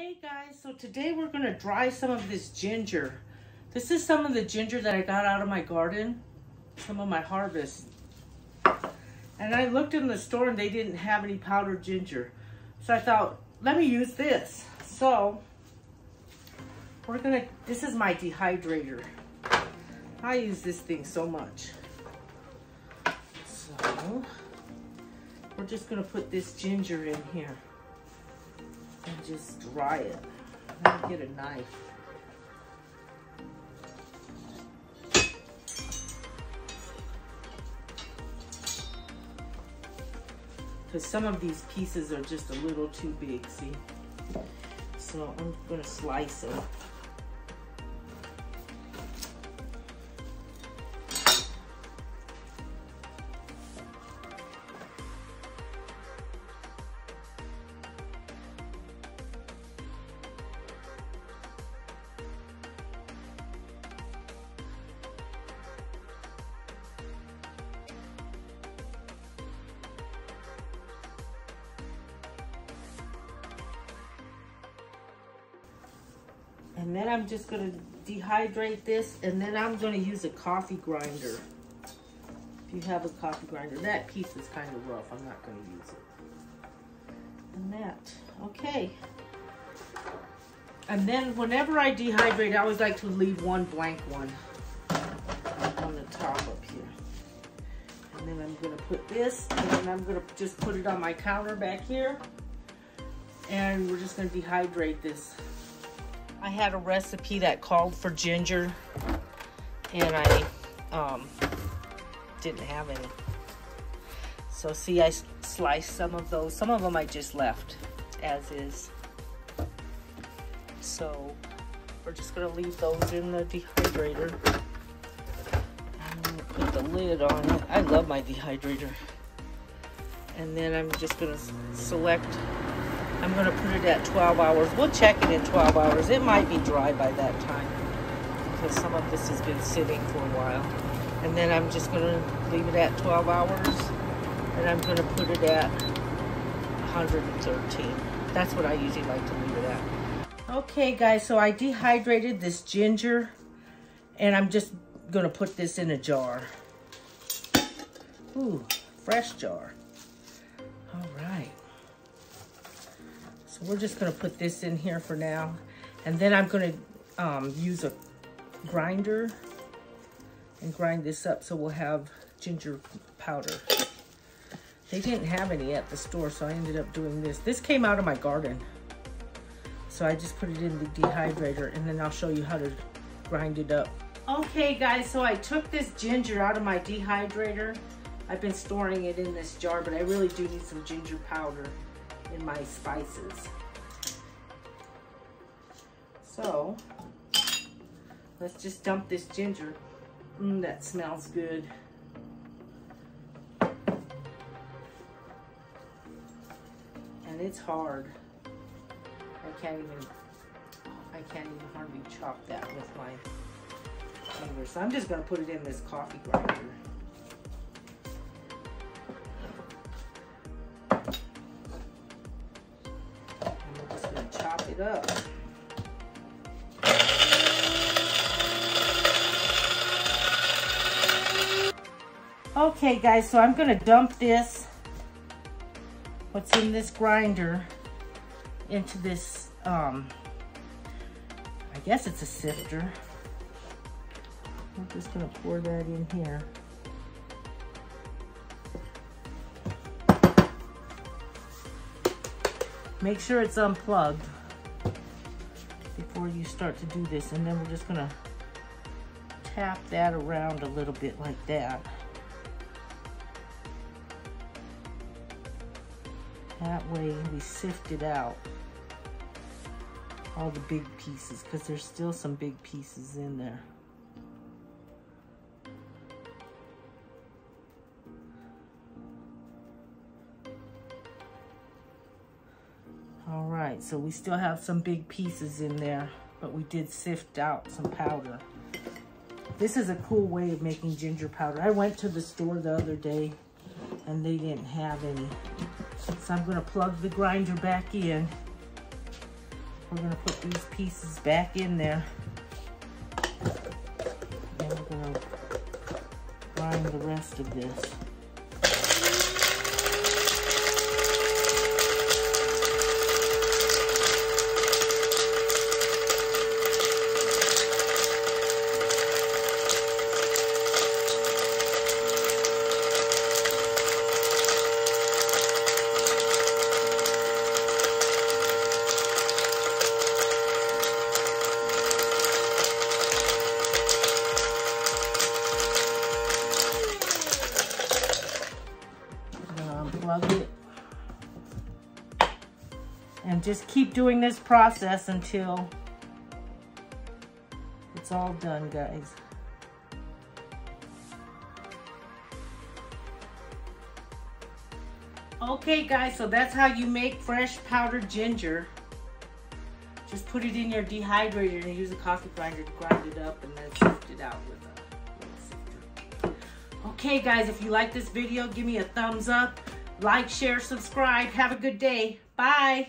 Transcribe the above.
Hey guys, so today we're gonna dry some of this ginger. This is some of the ginger that I got out of my garden, some of my harvest. And I looked in the store and they didn't have any powdered ginger. So I thought, let me use this. So, we're gonna, this is my dehydrator. I use this thing so much. So, we're just gonna put this ginger in here and just dry it. Let me get a knife. Because some of these pieces are just a little too big, see? So I'm gonna slice them. And then I'm just gonna dehydrate this and then I'm gonna use a coffee grinder. If you have a coffee grinder, that piece is kind of rough. I'm not gonna use it. And that, okay. And then whenever I dehydrate, I always like to leave one blank one on the top up here. And then I'm gonna put this, and then I'm gonna just put it on my counter back here. And we're just gonna dehydrate this I had a recipe that called for ginger and I um, didn't have any. So see, I sliced some of those. Some of them I just left as is. So we're just gonna leave those in the dehydrator. Put the lid on it. I love my dehydrator. And then I'm just gonna select I'm gonna put it at 12 hours. We'll check it in 12 hours. It might be dry by that time because some of this has been sitting for a while. And then I'm just gonna leave it at 12 hours and I'm gonna put it at 113. That's what I usually like to leave it at. Okay guys, so I dehydrated this ginger and I'm just gonna put this in a jar. Ooh, fresh jar. So we're just gonna put this in here for now. And then I'm gonna um, use a grinder and grind this up so we'll have ginger powder. They didn't have any at the store, so I ended up doing this. This came out of my garden. So I just put it in the dehydrator and then I'll show you how to grind it up. Okay guys, so I took this ginger out of my dehydrator. I've been storing it in this jar, but I really do need some ginger powder in my spices. So, let's just dump this ginger. Mmm, that smells good. And it's hard. I can't even, I can't even hardly chop that with my fingers. So I'm just gonna put it in this coffee grinder. It up. Okay guys, so I'm gonna dump this, what's in this grinder, into this, um, I guess it's a sifter. I'm just gonna pour that in here. Make sure it's unplugged you start to do this. And then we're just gonna tap that around a little bit like that. That way we sift it out, all the big pieces, because there's still some big pieces in there. All right, so we still have some big pieces in there, but we did sift out some powder. This is a cool way of making ginger powder. I went to the store the other day and they didn't have any. So I'm gonna plug the grinder back in We're gonna put these pieces back in there. And we're gonna grind the rest of this. Unplug it. And just keep doing this process until it's all done, guys. Okay, guys, so that's how you make fresh powdered ginger. Just put it in your dehydrator and use a coffee grinder to grind it up and then sift it out with a sifter. Okay, guys, if you like this video, give me a thumbs up like, share, subscribe. Have a good day. Bye.